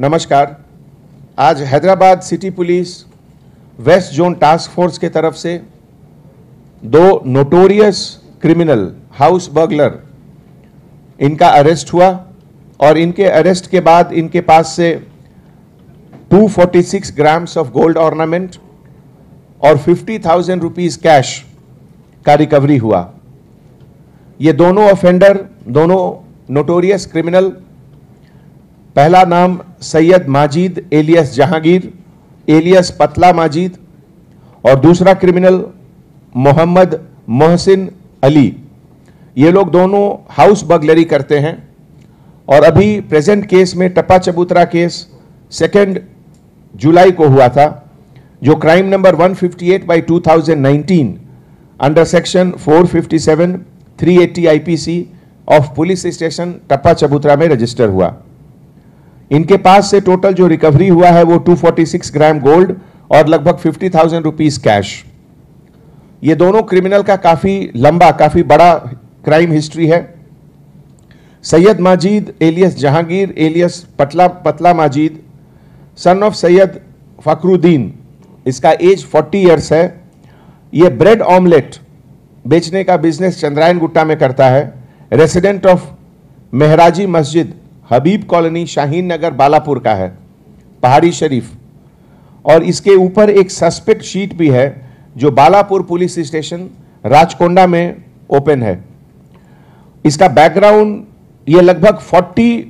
नमस्कार। आज Hyderabad city police west zone task force के तरफ़ से दो नोटोरियस क्रिमिनल हाउस बर्गलर इनका अरेस्ट हुआ और इनके अरेस्ट के बाद इनके पास से 246 ग्राम्स ऑफ़ गोल्ड ऑर्नामेंट और 50,000 रुपीस कैश का रिकवरी हुआ। ये दोनों ऑफेंडर दोनों नोटोरियस क्रिमिनल पहला नाम सैयद माजिद एलियस जहांगीर, एलियस पतला माजिद, और दूसरा क्रिमिनल मोहम्मद मोहसिन अली। ये लोग दोनों हाउस बगलरी करते हैं, और अभी प्रेजेंट केस में टप्पा चबूतरा केस सेकेंड जुलाई को हुआ था, जो crime number 158 by 2019 under section 457 380 IPC of police station Tappa Chabutra में रजिस्टर हुआ। इनके पास से टोटल जो रिकवरी हुआ है वो 246 ग्राम गोल्ड और लगभग 50,000 रुपीस कैश ये दोनों क्रिमिनल का काफ़ी लंबा काफ़ी बड़ा क्राइम हिस्ट्री है। Syed Majid alias Jahangir alias Patla Patla Majid son of Syed Fakhruddin इसका एज 40 इयर्स है। ये ब्रेड ऑमलेट बेचने का बिज़नेस चंद्रायन गुट्टा में करता है। Resident of Mehraji Masjid Habib colony Shaheen Nagar Balapur का है, पहाड़ी शरीफ। और इसके ऊपर एक सस्पेक्ट शीट भी है, जो बालापुर पुलिस स्टेशन, राजकोंडा में ओपन है। इसका बैकग्राउंड, ये लगभग 40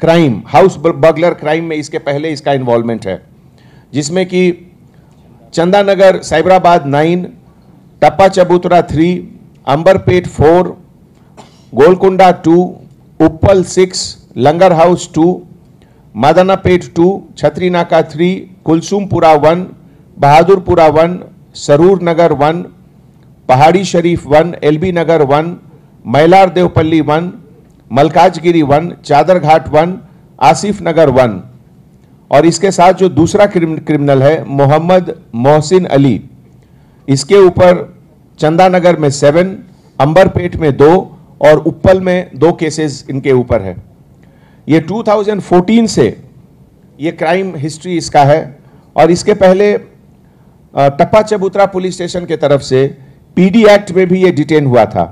क्राइम, हाउस बगलर क्राइम में इसके पहले इसका इन्वॉल्वमेंट है। जिसमें कि Chandanagar, Cyberabad nine, Tappa Chabutra three, Amberpet four, Golconda two Uppal six Langar house two Madannapet two Chatri Naka three Kulsumpura one Bahadurpura one Saroor Nagar one Pahadi Shareef one LB Nagar one Mailar Devpally one Malkajgiri one Chadar Ghat one Asif Nagar one और इसके साथ जो दूसरा criminal है, मोहम्मद मोहसिन अली। इसके ऊपर चंदानगर में seven Amberpet में दो और उप्पल में दो केसेस इनके ऊपर है। ये 2014 से ये क्राइम हिस्ट्री इसका है और इसके पहले टप्पा चबूतरा पुलिस स्टेशन के तरफ़ से पीडी एक्ट में भी ये डिटेन हुआ था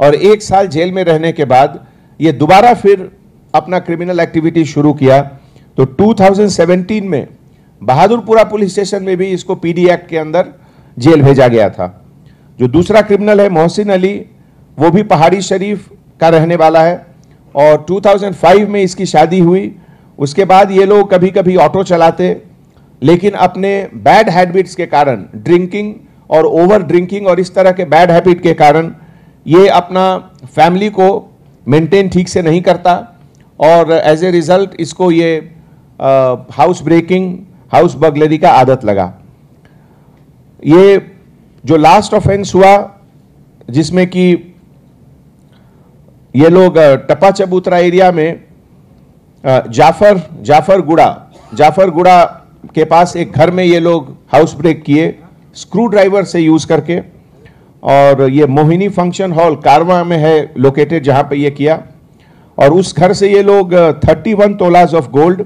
और एक साल जेल में रहने के बाद ये दोबारा फिर अपना क्रिमिनल एक्टिविटी शुरू किया। तो 2017 में बहादुरपुरा पुलिस स्टेशन में भी इसको पीडी एक्ट के अंदर जेल भेजा गया था। जो दूसरा क्रिमिनल है, मोहसिन अली वो भी पहाड़ी शरीफ का रहने वाला है। और 2005 में इसकी शादी हुई। उसके बाद ये लोग कभी कभी ऑटो चलाते, लेकिन अपने बैड हैबिट्स के कारण ड्रिंकिंग और ओवर ड्रिंकिंग और इस तरह के बैड हैबिट के कारण, ये अपना फैमिली को मेंटेन ठीक से नहीं करता। और एज ए रिज़ल्ट इसको ये हाउस ब्रेकिंग हाउस बगलरी का आदत लगा। ये जो लास्ट ऑफेंस हुआ, जिसमें कि ये लोग टप्पा चबूतरा एरिया में जाफ़र जाफ़र गुड़ा जाफ़र गुड़ा के पास एक घर में ये लोग हाउस ब्रेक किए स्क्रू ड्राइवर से यूज़ करके, और ये मोहिनी फ़ंक्शन हॉल कारवा में है लोकेटेड जहाँ पे ये किया, और उस घर से ये लोग 31 तोलाज ऑफ़ गोल्ड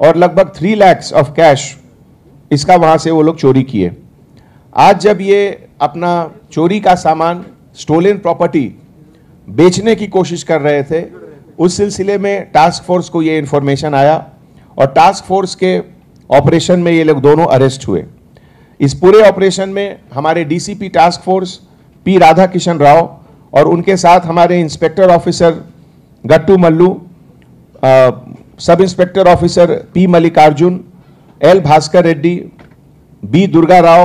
और लगभग थ्री लैक्स ऑफ़ कैश इसका वहाँ से वो लोग चोरी किए। आज जब ये अपना चोरी का सामान स्टोलन प्रॉपर्टी बेचने की कोशिश कर रहे थे। उस सिलसिले में टास्क फोर्स को ये इन्फॉर्मेशन आया और टास्क फोर्स के ऑपरेशन में ये लोग दोनों अरेस्ट हुए। इस पूरे ऑपरेशन में हमारे DCP task force P Radha Kishan Rao और उनके साथ हमारे inspector officer Gattu Mallu sub inspector officer P Mallikarjun L Bhaskar Reddy B Durga Rao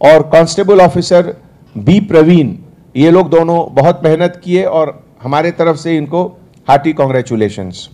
और कांस्टेबल ऑफिसर बी प्रवीण ये लोग दोनों बहुत मेहनत किए और हमारे तरफ़ से इनको हार्टी कॉन्ग्रेचुलेशंस